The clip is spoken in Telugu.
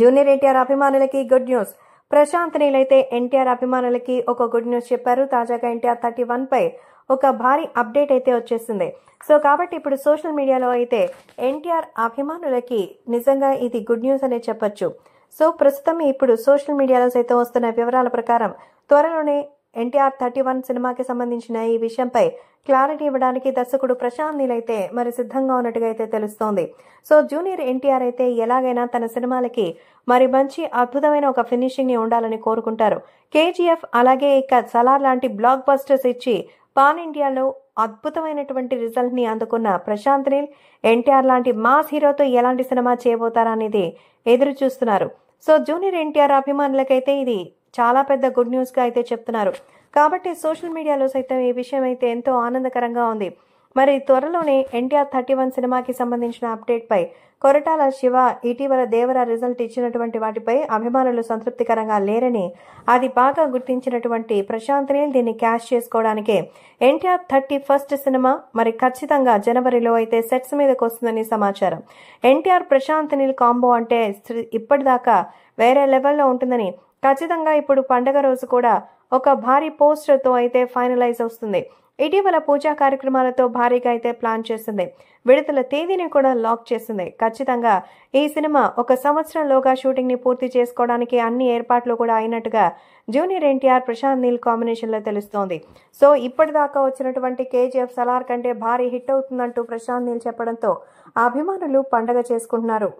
జూనియర్ ఎన్టీఆర్ అభిమానులకి గుడ్ న్యూస్. ప్రశాంత్ నీల్ అయితే ఎన్టీఆర్ అభిమానులకి ఒక గుడ్ న్యూస్ చెప్పారు. తాజాగా ఎన్టీఆర్ థర్టీ వన్ పై ఒక భారీ అప్డేట్ అయితే వచ్చేసింది. సో కాబట్టి ఇప్పుడు సోషల్ మీడియాలో అయితే ఎన్టీఆర్ అభిమానులకి నిజంగా ఇది గుడ్ న్యూస్ అనే చెప్పొచ్చు. సో ప్రస్తుతం ఇప్పుడు సోషల్ మీడియాలో సైతం వస్తున్న వివరాల ప్రకారం త్వరలోనే ఎన్టీఆర్ థర్టీ వన్ సినిమాకి సంబంధించిన ఈ విషయంపై క్లారిటీ ఇవ్వడానికి దర్శకుడు ప్రశాంత్ నీల్ అయితే మరి సిద్ధంగా ఉన్నట్టుగా అయితే తెలుస్తోంది. సో జూనియర్ ఎన్టీఆర్ అయితే ఎలాగైనా తన సినిమాలకి మరి మంచి అద్భుతమైన ఒక ఫినిషింగ్ని ఉండాలని కోరుకుంటారు. కేజీఎఫ్ అలాగే ఇక సలార్ లాంటి బ్లాక్ బస్టర్స్ ఇచ్చి పాన్ ఇండియాలో అద్భుతమైనటువంటి రిజల్ట్ని అందుకున్న ప్రశాంత్ నీల్ ఎన్టీఆర్ లాంటి మాస్ హీరోతో ఎలాంటి సినిమా చేయబోతారా అనేది ఎదురు చూస్తున్నారు సో జూనియర్ ఎన్టీఆర్ అభిమానులకైతే ఇది చాలా పెద్ద గుడ్ న్యూస్గా అయితే చెప్తున్నారు. కాబట్టి సోషల్ మీడియాలో సైతం ఈ విషయం అయితే ఎంతో ఆనందకరంగా ఉంది. మరి త్వరలోనే ఎన్టీఆర్ థర్టీ వన్ సినిమాకి సంబంధించిన అప్డేట్ పై కొరటాల శివ ఇటీవల దేవర రిజల్ట్ ఇచ్చినటువంటి వాటిపై అభిమానులు సంతృప్తికరంగా లేరని అది బాగా గుర్తించినటువంటి ప్రశాంత్ దీన్ని క్యాష్ చేసుకోవడానికే ఎన్టీఆర్ థర్టీ ఫస్ట్ సినిమా మరి ఖచ్చితంగా జనవరిలో అయితే సెట్స్ మీదకి వస్తుందని సమాచారం. ఎన్టీఆర్ ప్రశాంత్ నీల్ కాంబో అంటే ఇప్పటిదాకా వేరే లెవెల్లో ఉంటుందని ఖచ్చితంగా ఇప్పుడు పండగ రోజు కూడా ఒక భారీ పోస్టర్తో అయితే ఫైనలైజ్ వస్తుంది. ఇటీవల పూజా కార్యక్రమాలతో భారీగా అయితే ప్లాన్ చేసింది. విడుదల తేదీని కూడా లాక్ చేసింది. ఖచ్చితంగా ఈ సినిమా ఒక సంవత్సరంలోగా షూటింగ్ని పూర్తి చేసుకోవడానికి అన్ని ఏర్పాట్లు కూడా అయినట్టుగా జూనియర్ ఎన్టీఆర్ ప్రశాంత్ నీల్ కాంబినేషన్లో తెలుస్తోంది. సో ఇప్పటిదాకా వచ్చినటువంటి కేజీఎఫ్ సలార్ కంటే భారీ హిట్ అవుతుందంటూ ప్రశాంత్ నీల్ చెప్పడంతో అభిమానులు పండగ చేసుకుంటున్నారు.